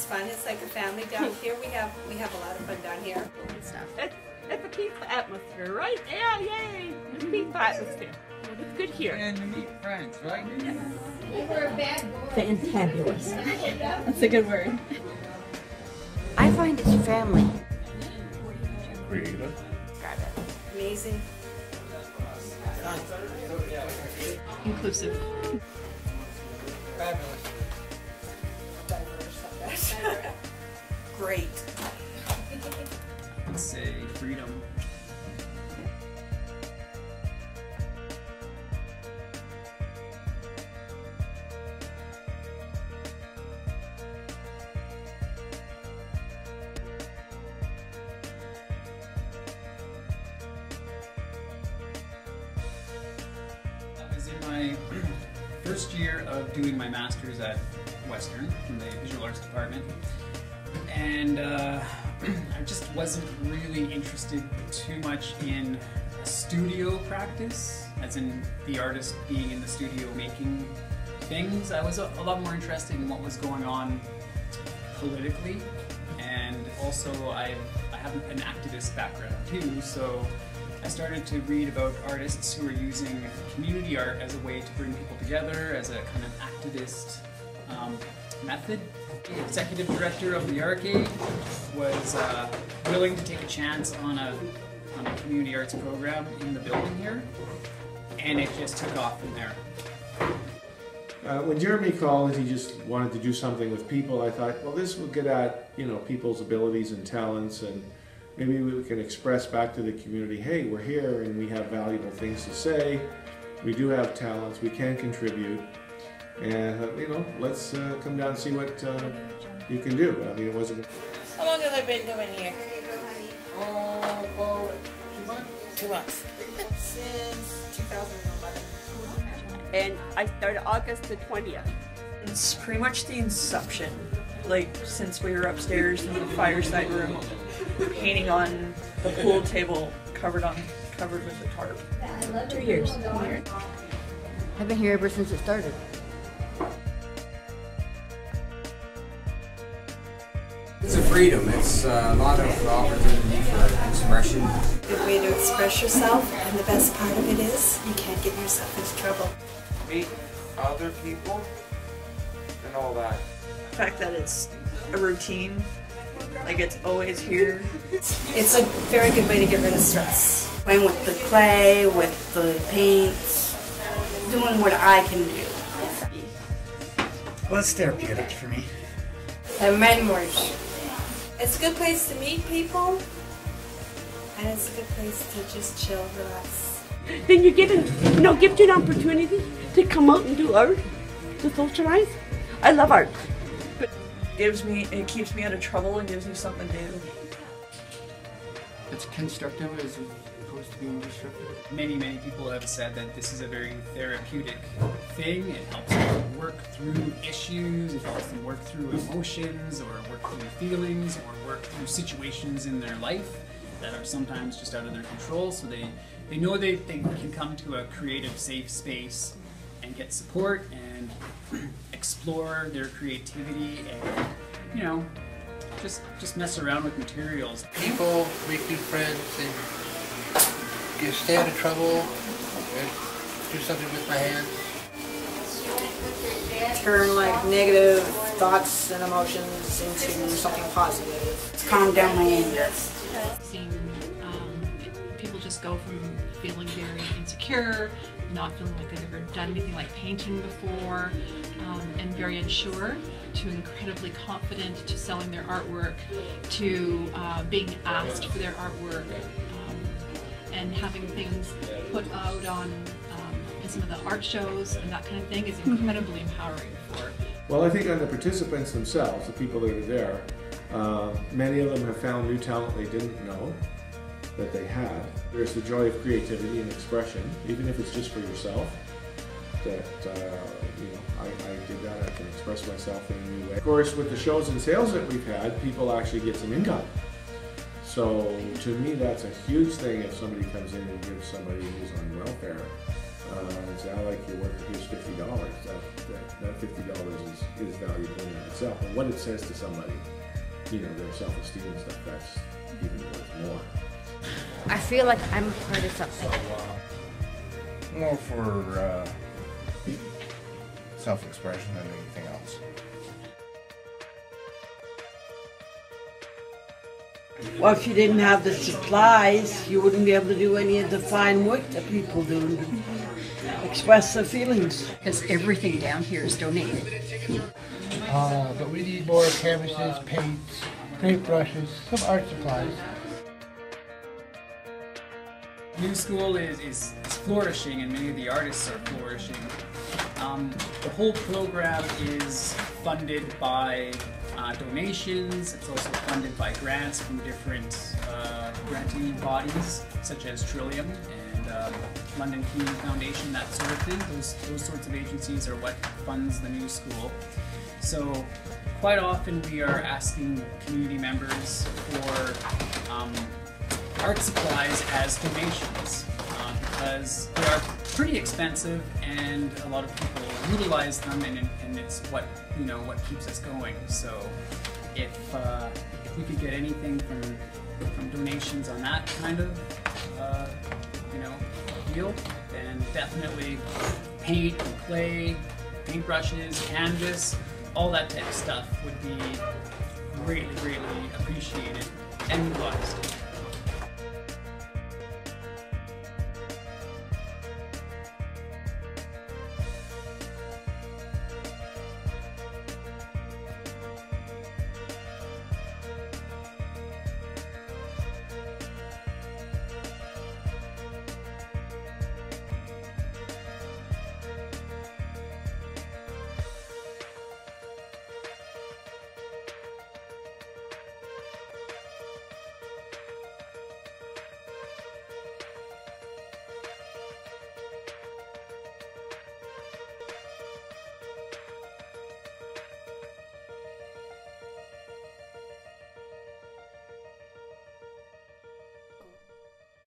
It's fun. It's like a family down here. We have we have a lot of fun down here. and stuff. It's, it's a peaceful atmosphere, right? Yeah, yay! It's a mhm. peaceful atmosphere. It's good here. And you meet friends, right? Fantabulous. That's a good word. I find it's family. Creative. Amazing. Inclusive. Fabulous. Freedom. My first year of doing my master's at Western in the visual arts department, and uh, I just wasn't really interested too much in studio practice, as in the artist being in the studio making things. I was a, a lot more interested in what was going on politically, and also I I have an activist background too, so I started to read about artists who are using community art as a way to bring people together, as a kind of activist um, method. The executive director of the Ark Aid was uh, willing to take a chance on a, on a community arts program in the building here, and it just took off from there. Uh, when Jeremy called and he just wanted to do something with people, I thought, well, this will get at you know people's abilities and talents, and maybe we can express back to the community, hey, we're here and we have valuable things to say. We do have talents. We can contribute, and uh, you know, let's uh, come down and see what uh, you can do. I mean, it wasn't. How long have I been doing here? Oh, about two months. Two months. Since 2011. And I started August the 20th. It's pretty much the inception. Like, since we were upstairs in the fireside room, painting on the pool table covered on covered with a tarp. Two years. I've been here ever since it started. It's a freedom. It's uh, a lot of opportunity for expression. Good way to express yourself, and the best part of it is you can't get yourself into trouble. Meet other people and all that. The fact that it's a routine, like it's always here. It's a very good way to get rid of stress. Playing with the clay, with the paints, doing what I can do. Well, it's therapeutic for me. And memories. It's a good place to meet people, and it's a good place to just chill, relax. Then you're given, you know, gives you an opportunity to come out and do art, to socialize. I love art. It gives me it keeps me out of trouble and gives me something to do. It's constructive to being destructive. Many, many people have said that this is a very therapeutic thing. It helps them work through issues, it helps them work through emotions, or work through feelings, or work through situations in their life that are sometimes just out of their control. So they, they know they, they can come to a creative, safe space and get support and explore their creativity and, you know, just just mess around with materials. People make new friends and you stay out of trouble and do something with my hands. Turn like negative thoughts and emotions into something positive. Calm down my anger. Seeing um, people just go from feeling very insecure, not feeling like they've ever done anything like painting before, um, and very unsure, to incredibly confident, to selling their artwork, to uh, being asked for their artwork, and having things put out on um, in some of the art shows and that kind of thing is incredibly empowering for Well, I think on the participants themselves, the people that are there, uh, many of them have found new talent they didn't know that they had. There's the joy of creativity and expression, even if it's just for yourself. That uh, you know, I, I did that. I can express myself in a new way. Of course, with the shows and sales that we've had, people actually get some income. So to me, that's a huge thing if somebody comes in and gives somebody who's on welfare uh, and say, I like your work, here's fifty dollars, that, that, that fifty dollars is, is valuable in itself. And what it says to somebody, you know, their self-esteem and stuff, that's even worth more. I feel like I'm part of something. More for uh, self-expression than anything else. Well, if you didn't have the supplies, you wouldn't be able to do any of the fine work that people do and express their feelings. Because everything down here is donated. Uh, but we need more canvases, paints, paintbrushes, some art supplies. New School is, is, is flourishing and many of the artists are flourishing. Um, the whole program is funded by uh, donations. It's also funded by grants from different uh, grantee bodies such as Trillium and um, London Community Foundation, that sort of thing. Those, those sorts of agencies are what funds the new school. So quite often we are asking community members for um, art supplies as donations uh, because they are pretty expensive and a lot of people utilize them and, and it's what you know what keeps us going. So if uh, if we could get anything from from donations on that kind of uh, you know deal, then definitely paint and clay, paintbrushes, canvas, all that type of stuff would be greatly, greatly appreciated and utilized.